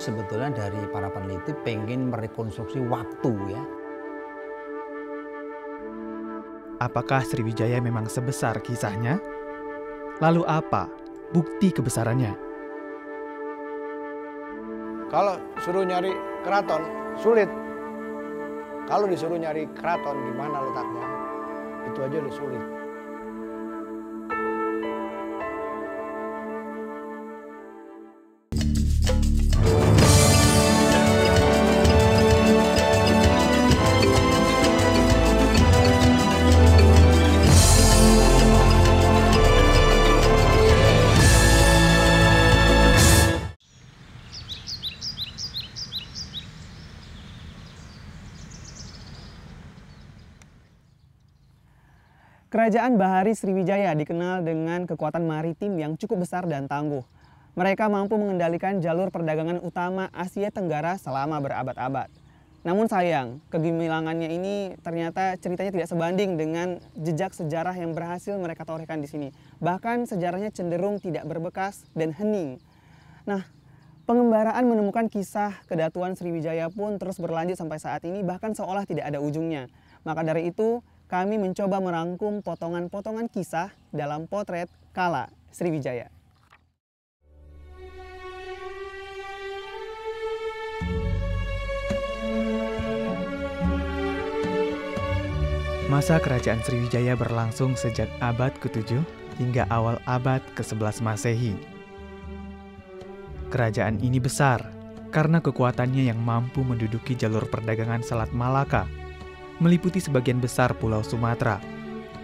Sebetulnya dari para peneliti pengen merekonstruksi waktu ya. Apakah Sriwijaya memang sebesar kisahnya? Lalu apa bukti kebesarannya? Kalau suruh nyari keraton sulit. Kalau disuruh nyari keraton di mana letaknya, itu aja udah sulit. Kerajaan Bahari Sriwijaya dikenal dengan kekuatan maritim yang cukup besar dan tangguh. Mereka mampu mengendalikan jalur perdagangan utama Asia Tenggara selama berabad-abad. Namun sayang, kegemilangannya ini ternyata ceritanya tidak sebanding dengan jejak sejarah yang berhasil mereka torehkan di sini. Bahkan sejarahnya cenderung tidak berbekas dan hening. Nah, pengembaraan menemukan kisah kedatuan Sriwijaya pun terus berlanjut sampai saat ini bahkan seolah tidak ada ujungnya. Maka dari itu, kami mencoba merangkum potongan-potongan kisah dalam potret Kala Sriwijaya. Masa kerajaan Sriwijaya berlangsung sejak abad ke-7 hingga awal abad ke-11 Masehi. Kerajaan ini besar karena kekuatannya yang mampu menduduki jalur perdagangan Selat Malaka, meliputi sebagian besar Pulau Sumatera,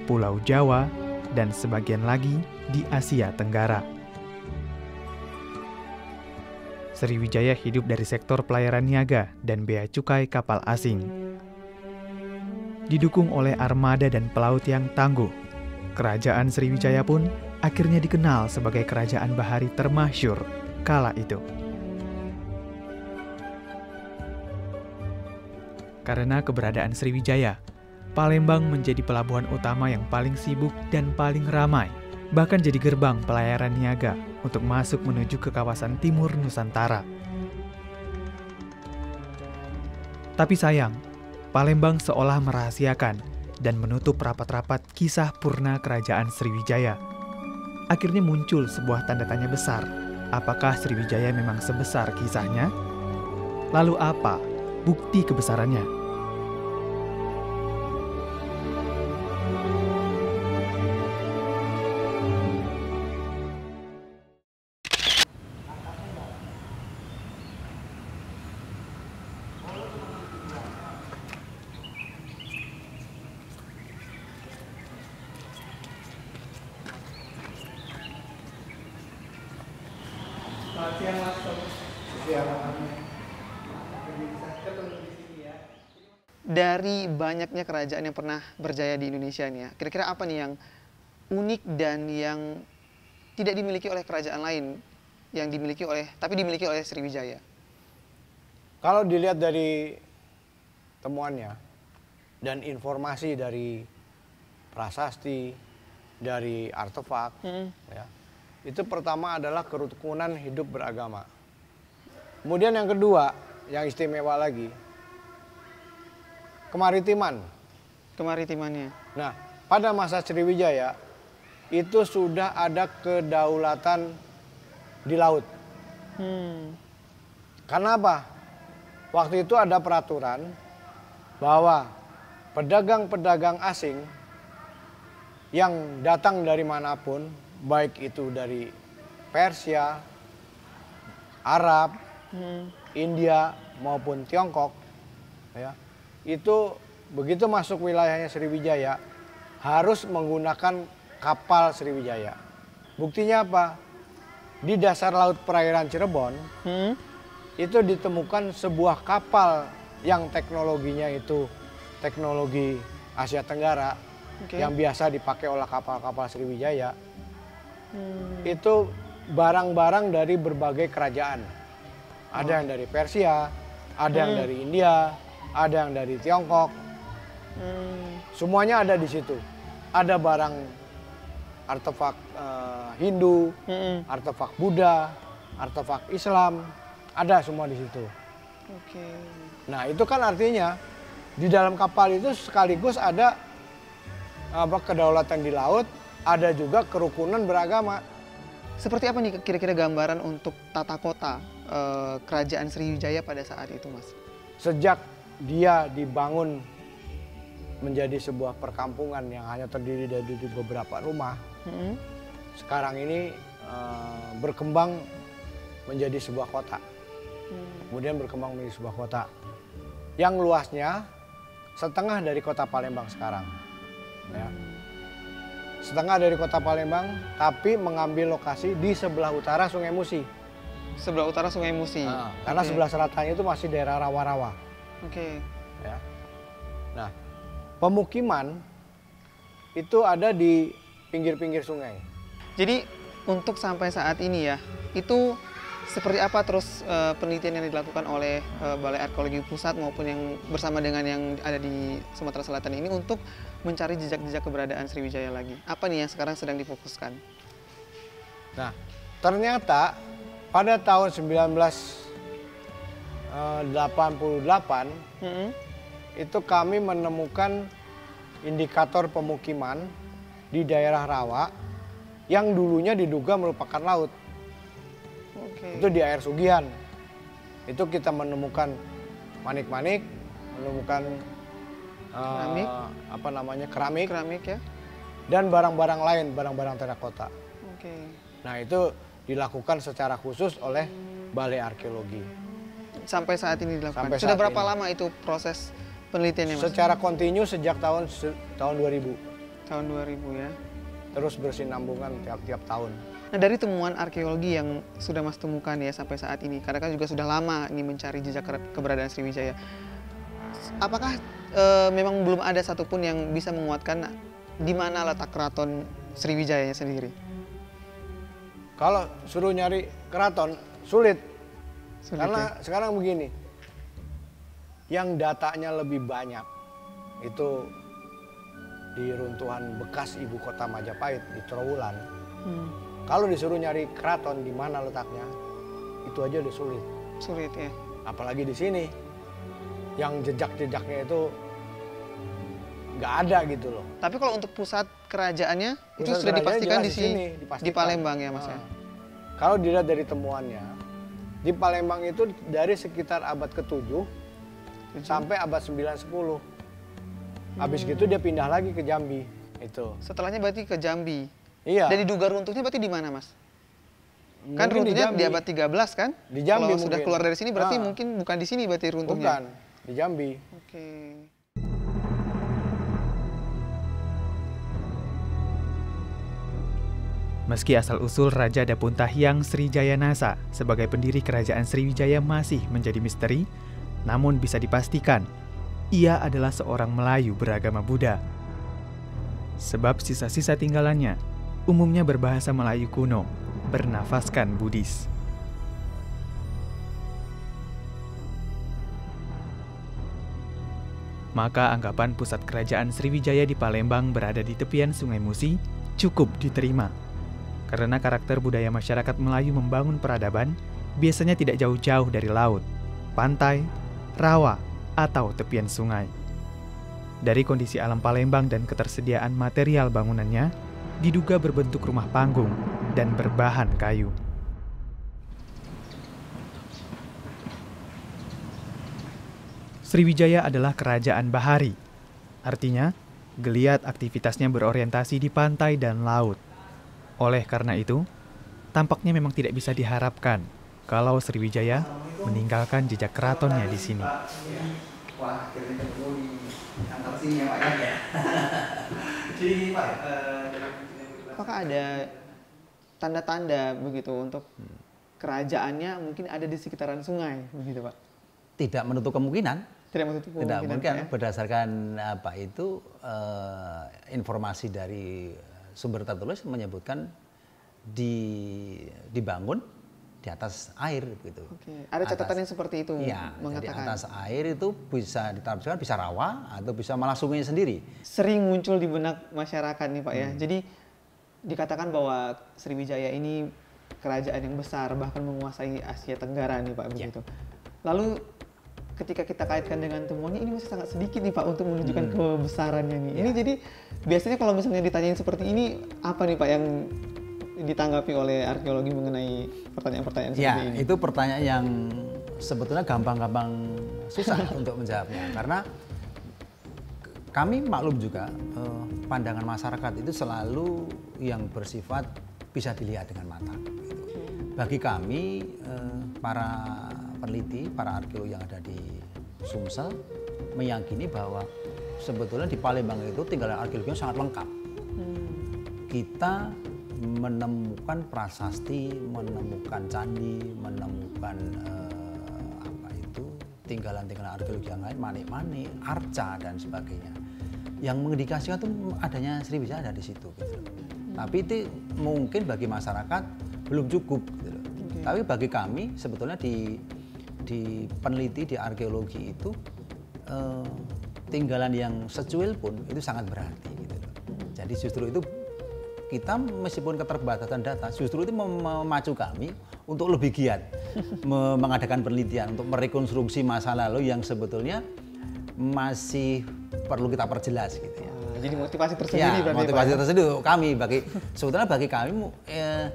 Pulau Jawa, dan sebagian lagi di Asia Tenggara. Sriwijaya hidup dari sektor pelayaran niaga dan bea cukai kapal asing. Didukung oleh armada dan pelaut yang tangguh, kerajaan Sriwijaya pun akhirnya dikenal sebagai kerajaan bahari termasyur kala itu. Karena keberadaan Sriwijaya, Palembang menjadi pelabuhan utama yang paling sibuk dan paling ramai, bahkan jadi gerbang pelayaran niaga untuk masuk menuju ke kawasan timur Nusantara. Tapi sayang, Palembang seolah merahasiakan dan menutup rapat-rapat kisah purna kerajaan Sriwijaya. Akhirnya muncul sebuah tanda tanya besar. Apakah Sriwijaya memang sebesar kisahnya? Lalu apa bukti kebesarannya? Dari banyaknya kerajaan yang pernah berjaya di Indonesia nih ya, kira-kira apa nih yang unik dan yang tidak dimiliki oleh kerajaan lain yang dimiliki oleh tapi dimiliki oleh Sriwijaya? Kalau dilihat dari temuannya dan informasi dari prasasti, dari artefak, Hmm. ya, itu pertama adalah kerukunan hidup beragama. Kemudian yang kedua, yang istimewa lagi, kemaritiman. Kemaritimannya. Nah, pada masa Sriwijaya itu sudah ada kedaulatan di laut. Hmm. Karena apa? Waktu itu ada peraturan bahwa pedagang-pedagang asing yang datang dari mana pun, baik itu dari Persia, Arab, Hmm. India maupun Tiongkok, ya, itu begitu masuk wilayahnya Sriwijaya harus menggunakan kapal Sriwijaya. Buktinya apa? Di dasar laut perairan Cirebon Hmm. itu ditemukan sebuah kapal yang teknologinya itu teknologi Asia Tenggara Oke. yang biasa dipakai oleh kapal-kapal Sriwijaya. Hmm. Itu barang-barang dari berbagai kerajaan. Ada yang dari Persia, ada yang Hmm. dari India, ada yang dari Tiongkok. Hmm. Semuanya ada di situ. Ada barang artefak eh, Hindu, Hmm. artefak Buddha, artefak Islam, ada semua di situ. Oke. Nah itu kan artinya di dalam kapal itu sekaligus ada apa kedaulatan di laut, ada juga kerukunan beragama. Seperti apa nih kira-kira gambaran untuk tata kota eh, kerajaan Sriwijaya pada saat itu, Mas? Sejak dia dibangun menjadi sebuah perkampungan yang hanya terdiri dari beberapa rumah, Mm-mm. sekarang ini eh, berkembang menjadi sebuah kota. Kemudian berkembang menjadi sebuah kota yang luasnya setengah dari kota Palembang sekarang. Ya. Setengah dari kota Palembang, tapi mengambil lokasi di sebelah utara Sungai Musi. Sebelah utara Sungai Musi. Nah, karena Oke. sebelah selatannya itu masih daerah rawa-rawa. Oke. Ya. Nah, pemukiman itu ada di pinggir-pinggir sungai. Jadi untuk sampai saat ini ya, itu seperti apa terus eh, penelitian yang dilakukan oleh eh, Balai Arkeologi Pusat maupun yang bersama dengan yang ada di Sumatera Selatan ini untuk mencari jejak-jejak keberadaan Sriwijaya lagi. Apa nih yang sekarang sedang difokuskan? Nah, ternyata pada tahun 1988 Mm-mm. itu kami menemukan indikator pemukiman di daerah rawa yang dulunya diduga merupakan laut. Oke. Itu di air Sugihan. Itu kita menemukan manik-manik, menemukan Keramik. apa namanya keramik keramik ya. dan barang-barang lain, barang-barang terakota. Oke. Nah itu dilakukan secara khusus oleh Balai Arkeologi. Sampai saat ini dilakukan. Sampai Sudah berapa ini. lama itu proses penelitiannya, Mas? Secara kontinu sejak tahun se- tahun 2000, Tahun 2000 ya. terus bersinambungan tiap-tiap tahun. Nah dari temuan arkeologi yang sudah Mas temukan ya sampai saat ini, karena kan juga sudah lama ini mencari jejak ke- keberadaan Sriwijaya. Apakah eh, memang belum ada satupun yang bisa menguatkan di mana letak keraton Sriwijaya sendiri? Kalau suruh nyari keraton sulit, Sulit karena ya? sekarang begini, yang datanya lebih banyak itu di runtuhan bekas ibu kota Majapahit di Trowulan. Hmm, Kalau disuruh nyari keraton di mana letaknya, itu aja udah sulit. sulit ya. Apalagi di sini, yang jejak-jejaknya itu nggak ada gitu loh. Tapi kalau untuk pusat kerajaannya itu Pusat sudah kerajaannya dipastikan di sini, dipastikan. di Palembang ya Mas ya. Nah, Kalau dilihat dari temuannya, di Palembang itu dari sekitar abad ke-7 sampai abad 9-10. Habis Hmm. gitu dia pindah lagi ke Jambi. Itu. Setelahnya berarti ke Jambi. Iya. Dan diduga runtuhnya berarti di mana Mas? Kan Mungkin runtuhnya di, Jambi. abad 13 kan? Di Jambi Kalau sudah keluar dari sini berarti Ah. mungkin bukan di sini berarti runtuhnya. Bukan, di Jambi. Oke. Meski asal-usul Raja Dapuntahyang Srijaya Nasa sebagai pendiri kerajaan Sriwijaya masih menjadi misteri, namun bisa dipastikan ia adalah seorang Melayu beragama Buddha. Sebab sisa-sisa tinggalannya umumnya berbahasa Melayu kuno, bernafaskan Buddhis. Maka anggapan pusat kerajaan Sriwijaya di Palembang berada di tepian Sungai Musi cukup diterima. Karena karakter budaya masyarakat Melayu membangun peradaban biasanya tidak jauh-jauh dari laut, pantai, rawa, atau tepian sungai. Dari kondisi alam Palembang dan ketersediaan material bangunannya, diduga berbentuk rumah panggung dan berbahan kayu. Sriwijaya adalah kerajaan bahari. Artinya, geliat aktivitasnya berorientasi di pantai dan laut. Oleh karena itu, tampaknya memang tidak bisa diharapkan kalau Sriwijaya meninggalkan jejak keratonnya di sini. Wah, di sini ya ya. Jadi Pak, eh, Apakah ada tanda-tanda begitu untuk kerajaannya mungkin ada di sekitaran sungai begitu Pak? Tidak menutup kemungkinan. Tidak menutup Tidak kemungkinan, mungkin Pak, ya? berdasarkan apa itu eh, informasi dari sumber tertulis menyebutkan di dibangun di atas air begitu. Oke, ada catatan yang seperti itu jadi mengatakan. atas air itu bisa ditafsirkan bisa rawa atau bisa malah sungai sendiri. Sering muncul di benak masyarakat nih Pak ya. Hmm. Jadi dikatakan bahwa Sriwijaya ini kerajaan yang besar bahkan menguasai Asia Tenggara nih Pak begitu. Lalu ketika kita kaitkan dengan temuannya ini masih sangat sedikit nih Pak untuk menunjukkan kebesarannya nih. Ini jadi biasanya kalau misalnya ditanyain seperti ini apa nih Pak yang ditanggapi oleh arkeologi mengenai pertanyaan-pertanyaan Ya, seperti ini? itu pertanyaan yang sebetulnya gampang-gampang susah untuk menjawabnya karena kami maklum juga eh, pandangan masyarakat itu selalu yang bersifat bisa dilihat dengan mata. gitu. Bagi kami eh, para peneliti, para arkeolog yang ada di Sumsel meyakini bahwa sebetulnya di Palembang itu tinggalan arkeologinya sangat lengkap. Kita menemukan prasasti, menemukan candi, menemukan eh, apa itu tinggalan-tinggalan arkeologi yang lain, manik-manik, arca dan sebagainya. Yang mengindikasikan itu adanya Sriwijaya ada di situ. Gitu. Tapi itu mungkin bagi masyarakat belum cukup. Gitu. loh. Tapi bagi kami sebetulnya di di peneliti di arkeologi itu eh, tinggalan yang secuil pun itu sangat berarti. Gitu. loh. Jadi justru itu kita meskipun keterbatasan data justru itu mem- memacu kami untuk lebih giat me- mengadakan penelitian untuk merekonstruksi masa lalu yang sebetulnya masih perlu kita perjelas gitu ya. Nah, jadi motivasi tersendiri Ya, berarti motivasi Pak. tersendiri kami bagi sebetulnya bagi kami eh,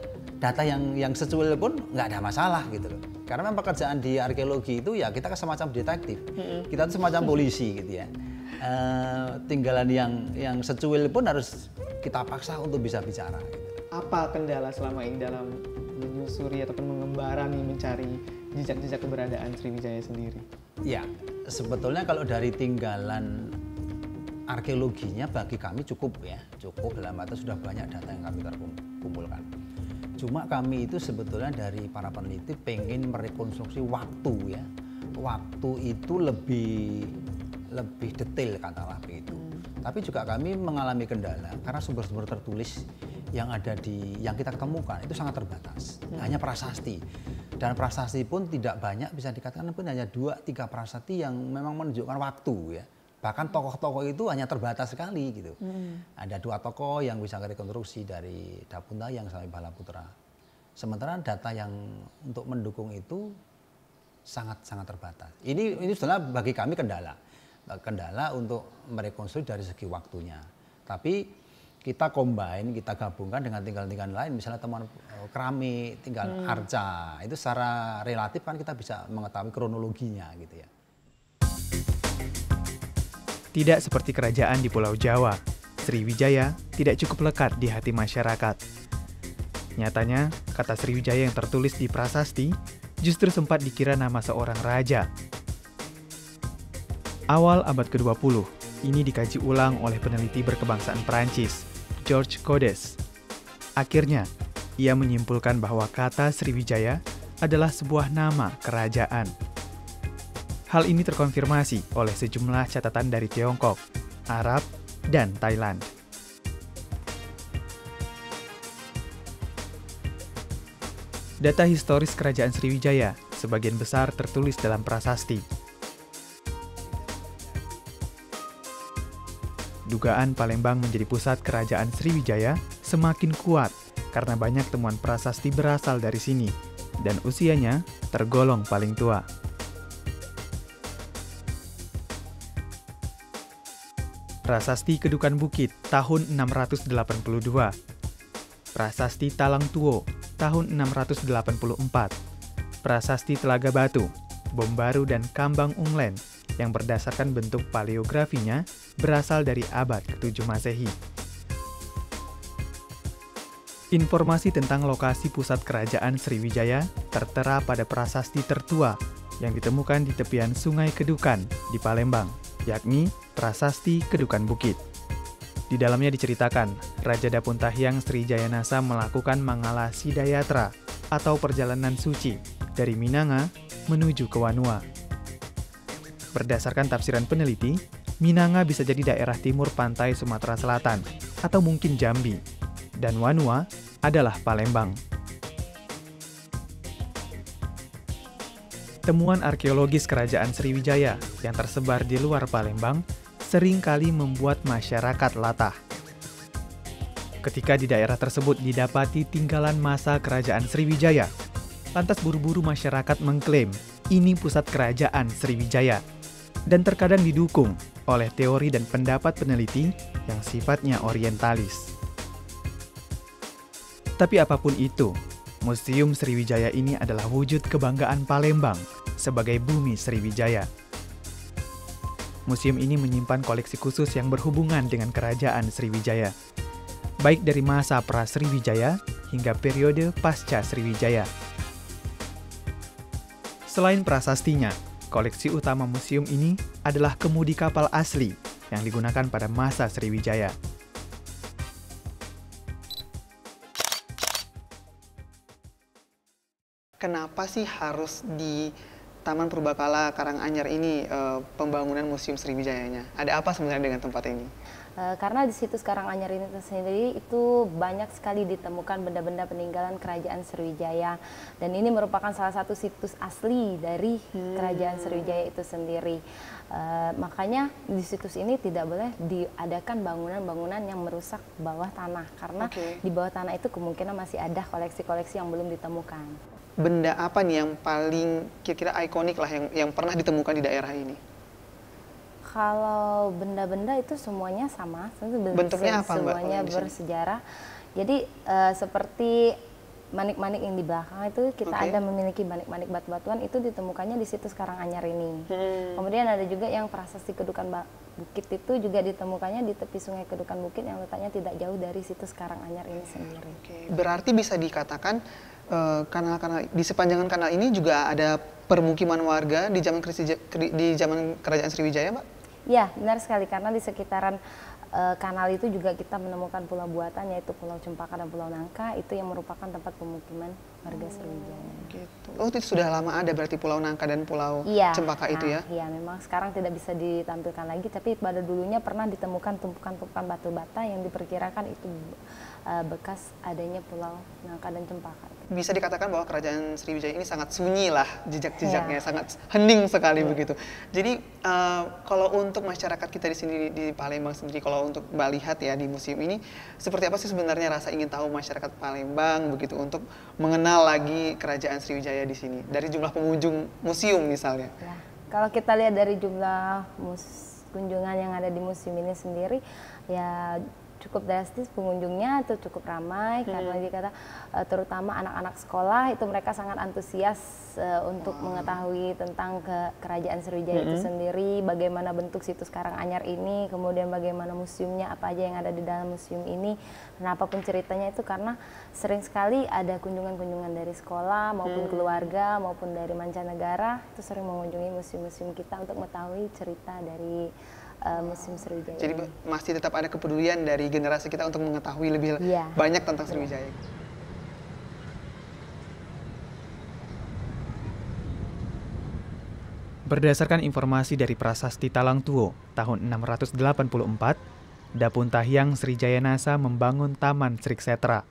data yang yang secuil pun nggak ada masalah gitu loh. Karena memang pekerjaan di arkeologi itu ya kita kan semacam detektif, kita itu semacam polisi gitu ya. Eh, tinggalan yang yang secuil pun harus kita paksa untuk bisa bicara. Gitu. Apa kendala selama ini dalam menyusuri ataupun mengembara nih mencari jejak-jejak keberadaan Sriwijaya sendiri? Ya, sebetulnya kalau dari tinggalan arkeologinya bagi kami cukup ya, cukup dalam arti sudah banyak data yang kami terkumpulkan. Cuma kami itu sebetulnya dari para peneliti pengen merekonstruksi waktu ya, waktu itu lebih lebih detail katakanlah begitu. Tapi juga kami mengalami kendala karena sumber-sumber tertulis yang ada di yang kita ketemukan itu sangat terbatas, hanya prasasti. Dan prasasti pun tidak banyak bisa dikatakan pun hanya dua tiga prasasti yang memang menunjukkan waktu ya. Bahkan tokoh-tokoh itu hanya terbatas sekali gitu. Ada dua tokoh yang bisa rekonstruksi dari Dapunta yang sampai Balaputra. Sementara data yang untuk mendukung itu sangat sangat terbatas. Ini ini sebenarnya bagi kami kendala, kendala untuk merekonstruksi dari segi waktunya. Tapi kita combine, kita gabungkan dengan tinggal-tinggal lain, misalnya temuan eh, keramik, tinggal arca, itu secara relatif kan kita bisa mengetahui kronologinya gitu ya. Tidak seperti kerajaan di Pulau Jawa, Sriwijaya tidak cukup lekat di hati masyarakat. Nyatanya, kata Sriwijaya yang tertulis di prasasti justru sempat dikira nama seorang raja. Awal abad ke-20, ini dikaji ulang oleh peneliti berkebangsaan Prancis, George Codes. Akhirnya, ia menyimpulkan bahwa kata Sriwijaya adalah sebuah nama kerajaan. Hal ini terkonfirmasi oleh sejumlah catatan dari Tiongkok, Arab, dan Thailand. Data historis Kerajaan Sriwijaya sebagian besar tertulis dalam prasasti. Dugaan Palembang menjadi pusat Kerajaan Sriwijaya semakin kuat karena banyak temuan prasasti berasal dari sini dan usianya tergolong paling tua. Prasasti Kedukan Bukit tahun 682. Prasasti Talang Tuo tahun 684. Prasasti Telaga Batu, Bom Baru dan Kambang Unglen yang berdasarkan bentuk paleografinya berasal dari abad ke-7 Masehi. Informasi tentang lokasi pusat kerajaan Sriwijaya tertera pada prasasti tertua yang ditemukan di tepian Sungai Kedukan di Palembang, yakni Prasasti Kedukan Bukit. Di dalamnya diceritakan, Raja Dapuntahyang Srijayanasa melakukan Mangala Sidayatra atau perjalanan suci dari Minanga menuju ke Wanua. Berdasarkan tafsiran peneliti, Minanga bisa jadi daerah timur pantai Sumatera Selatan atau mungkin Jambi, dan Wanua adalah Palembang. Temuan arkeologis kerajaan Sriwijaya yang tersebar di luar Palembang sering kali membuat masyarakat latah. Ketika di daerah tersebut didapati tinggalan masa kerajaan Sriwijaya, lantas buru-buru masyarakat mengklaim ini pusat kerajaan Sriwijaya dan terkadang didukung oleh teori dan pendapat peneliti yang sifatnya orientalis. Tapi apa pun itu, Museum Sriwijaya ini adalah wujud kebanggaan Palembang sebagai bumi Sriwijaya. Museum ini menyimpan koleksi khusus yang berhubungan dengan kerajaan Sriwijaya, baik dari masa pra Sriwijaya hingga periode pasca Sriwijaya. Selain prasastinya, koleksi utama museum ini adalah kemudi kapal asli yang digunakan pada masa Sriwijaya. Kenapa sih harus di Taman Purbakala Karanganyar ini eh, pembangunan Museum Sriwijayanya? Ada apa sebenarnya dengan tempat ini? Uh, karena di situs Karanganyar ini sendiri itu banyak sekali ditemukan benda-benda peninggalan kerajaan Sriwijaya dan ini merupakan salah satu situs asli dari hmm. kerajaan Sriwijaya itu sendiri. Uh, makanya di situs ini tidak boleh diadakan bangunan-bangunan yang merusak bawah tanah karena okay. di bawah tanah itu kemungkinan masih ada koleksi-koleksi yang belum ditemukan. Benda apa nih yang paling kira-kira ikonik lah yang yang pernah ditemukan di daerah ini? Kalau benda-benda itu semuanya sama, bentuknya apa semuanya Mbak, bersejarah. Jadi uh, seperti manik-manik yang di belakang itu kita okay. ada memiliki manik-manik batu-batuan itu ditemukannya di situs Karanganyar ini. Hmm. Kemudian ada juga yang prasasti Kedukan Bukit itu juga ditemukannya di tepi Sungai Kedukan Bukit yang letaknya tidak jauh dari situs Karanganyar ini sendiri. Okay. Berarti bisa dikatakan uh, kanal-kanal di sepanjang kanal ini juga ada permukiman warga di zaman di zaman Kerajaan Sriwijaya, Mbak? Ya, benar sekali karena di sekitaran uh, kanal itu juga kita menemukan pulau buatan yaitu Pulau Cempaka dan Pulau Nangka itu yang merupakan tempat pemukiman warga oh, Sriwijaya. Gitu. Oh, itu sudah lama ada berarti Pulau Nangka dan Pulau ya, Cempaka nah, itu ya? Iya, memang sekarang tidak bisa ditampilkan lagi tapi pada dulunya pernah ditemukan tumpukan-tumpukan batu bata yang diperkirakan itu uh, bekas adanya Pulau Nangka dan Cempaka bisa dikatakan bahwa kerajaan Sriwijaya ini sangat sunyi lah jejak-jejaknya, yeah. sangat hening sekali yeah. begitu. Jadi uh, kalau untuk masyarakat kita di sini di Palembang sendiri, kalau untuk melihat ya di museum ini, seperti apa sih sebenarnya rasa ingin tahu masyarakat Palembang begitu untuk mengenal lagi kerajaan Sriwijaya di sini dari jumlah pengunjung museum misalnya. Ya. Kalau kita lihat dari jumlah mus kunjungan yang ada di museum ini sendiri, ya cukup drastis pengunjungnya itu cukup ramai hmm. karena dikata uh, terutama anak-anak sekolah itu mereka sangat antusias uh, untuk wow. mengetahui tentang ke kerajaan Sriwijaya hmm. itu sendiri, bagaimana bentuk situs Karanganyar ini, kemudian bagaimana museumnya, apa aja yang ada di dalam museum ini, dan apa pun ceritanya itu karena sering sekali ada kunjungan-kunjungan dari sekolah maupun hmm. keluarga maupun dari mancanegara itu sering mengunjungi museum-museum kita untuk mengetahui cerita dari uh, musim Sriwijaya. Jadi masih tetap ada kepedulian dari generasi kita untuk mengetahui lebih yeah. banyak tentang Sriwijaya. Berdasarkan informasi dari Prasasti Talang Tuo tahun 684, Dapun Tahyang Srijaya Nasa membangun Taman Sriksetra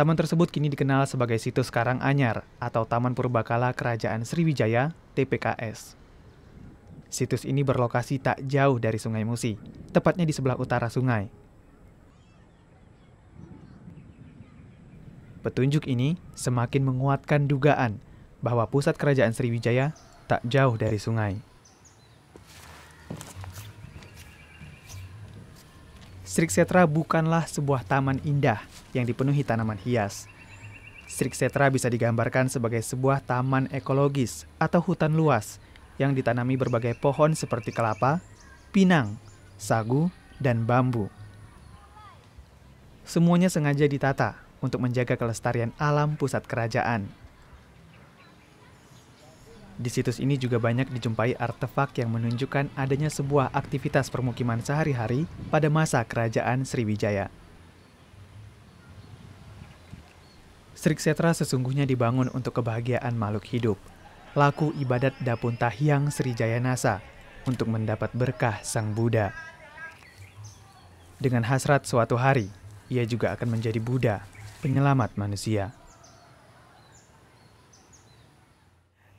Taman tersebut kini dikenal sebagai situs Karanganyar atau Taman Purbakala Kerajaan Sriwijaya TPKS. Situs ini berlokasi tak jauh dari Sungai Musi, tepatnya di sebelah utara sungai. Petunjuk ini semakin menguatkan dugaan bahwa pusat kerajaan Sriwijaya tak jauh dari sungai. Sriksetra bukanlah sebuah taman indah yang dipenuhi tanaman hias. Sriksetra bisa digambarkan sebagai sebuah taman ekologis atau hutan luas yang ditanami berbagai pohon seperti kelapa, pinang, sagu, dan bambu. Semuanya sengaja ditata untuk menjaga kelestarian alam pusat kerajaan. Di situs ini juga banyak dijumpai artefak yang menunjukkan adanya sebuah aktivitas permukiman sehari-hari pada masa kerajaan Sriwijaya. Sriksetra sesungguhnya dibangun untuk kebahagiaan makhluk hidup. Laku ibadat Dapun Tahyang Srijaya Nasa untuk mendapat berkah Sang Buddha. Dengan hasrat suatu hari, ia juga akan menjadi Buddha, penyelamat manusia.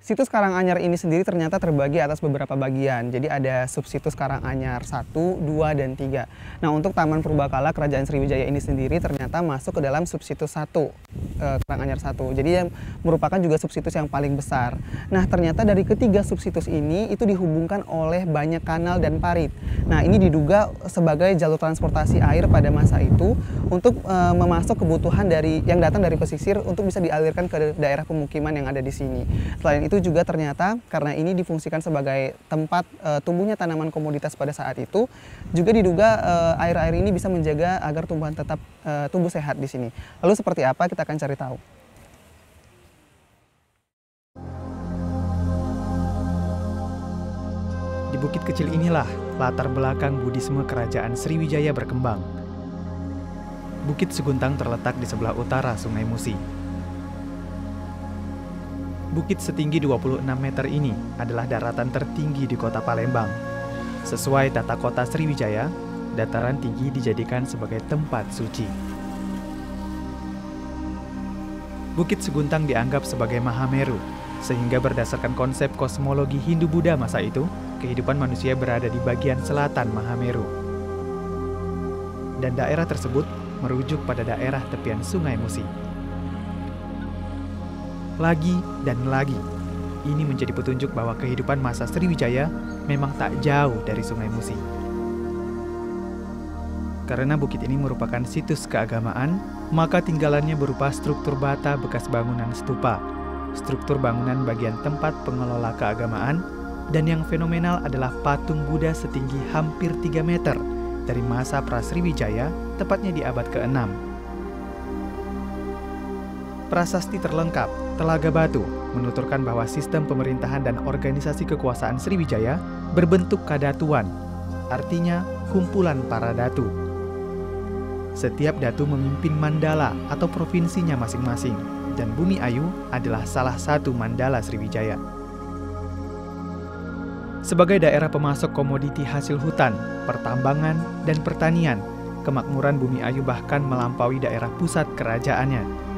Situs Karanganyar ini sendiri ternyata terbagi atas beberapa bagian. Jadi ada subsitus Karanganyar 1, 2, dan 3. Nah untuk Taman Purbakala Kerajaan Sriwijaya ini sendiri ternyata masuk ke dalam subsitus 1, eh, Karanganyar 1. Jadi yang merupakan juga subsitus yang paling besar. Nah ternyata dari ketiga subsitus ini itu dihubungkan oleh banyak kanal dan parit. Nah ini diduga sebagai jalur transportasi air pada masa itu untuk eh, memasuk kebutuhan dari yang datang dari pesisir untuk bisa dialirkan ke daerah pemukiman yang ada di sini. Selain itu juga ternyata karena ini difungsikan sebagai tempat uh, tumbuhnya tanaman komoditas pada saat itu, juga diduga uh, air-air ini bisa menjaga agar tumbuhan tetap uh, tumbuh sehat di sini. Lalu seperti apa kita akan cari tahu. Di bukit kecil inilah latar belakang Buddhisme kerajaan Sriwijaya berkembang. Bukit Seguntang terletak di sebelah utara Sungai Musi, Bukit setinggi 26 meter ini adalah daratan tertinggi di kota Palembang. Sesuai tata kota Sriwijaya, dataran tinggi dijadikan sebagai tempat suci. Bukit Seguntang dianggap sebagai Mahameru, sehingga berdasarkan konsep kosmologi Hindu-Buddha masa itu, kehidupan manusia berada di bagian selatan Mahameru. Dan daerah tersebut merujuk pada daerah tepian Sungai Musi lagi dan lagi. Ini menjadi petunjuk bahwa kehidupan masa Sriwijaya memang tak jauh dari Sungai Musi. Karena bukit ini merupakan situs keagamaan, maka tinggalannya berupa struktur bata bekas bangunan stupa, struktur bangunan bagian tempat pengelola keagamaan, dan yang fenomenal adalah patung Buddha setinggi hampir 3 meter dari masa Prasriwijaya, tepatnya di abad ke-6 prasasti terlengkap Telaga Batu menuturkan bahwa sistem pemerintahan dan organisasi kekuasaan Sriwijaya berbentuk kadatuan, artinya kumpulan para datu. Setiap datu memimpin mandala atau provinsinya masing-masing, dan Bumi Ayu adalah salah satu mandala Sriwijaya. Sebagai daerah pemasok komoditi hasil hutan, pertambangan, dan pertanian, kemakmuran Bumi Ayu bahkan melampaui daerah pusat kerajaannya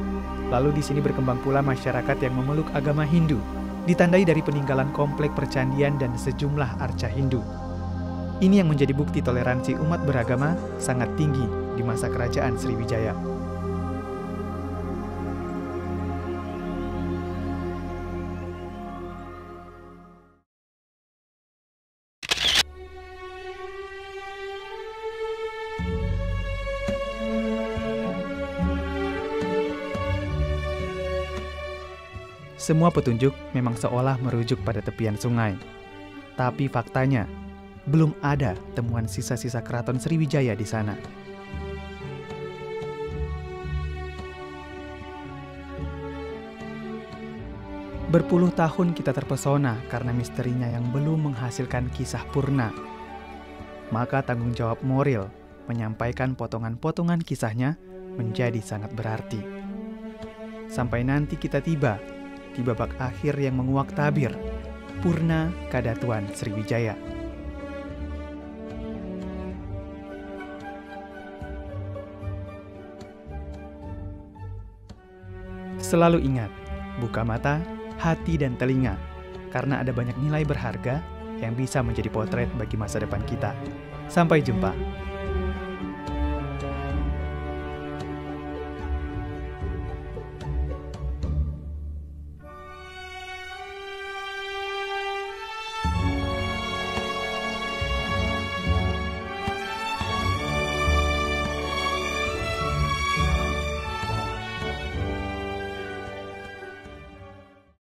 Lalu di sini berkembang pula masyarakat yang memeluk agama Hindu, ditandai dari peninggalan komplek percandian dan sejumlah arca Hindu. Ini yang menjadi bukti toleransi umat beragama sangat tinggi di masa kerajaan Sriwijaya. Semua petunjuk memang seolah merujuk pada tepian sungai. Tapi faktanya, belum ada temuan sisa-sisa keraton Sriwijaya di sana. Berpuluh tahun kita terpesona karena misterinya yang belum menghasilkan kisah purna. Maka tanggung jawab moral menyampaikan potongan-potongan kisahnya menjadi sangat berarti. Sampai nanti kita tiba di babak akhir yang menguak tabir, Purna Kadatuan Sriwijaya. Selalu ingat, buka mata, hati, dan telinga, karena ada banyak nilai berharga yang bisa menjadi potret bagi masa depan kita. Sampai jumpa.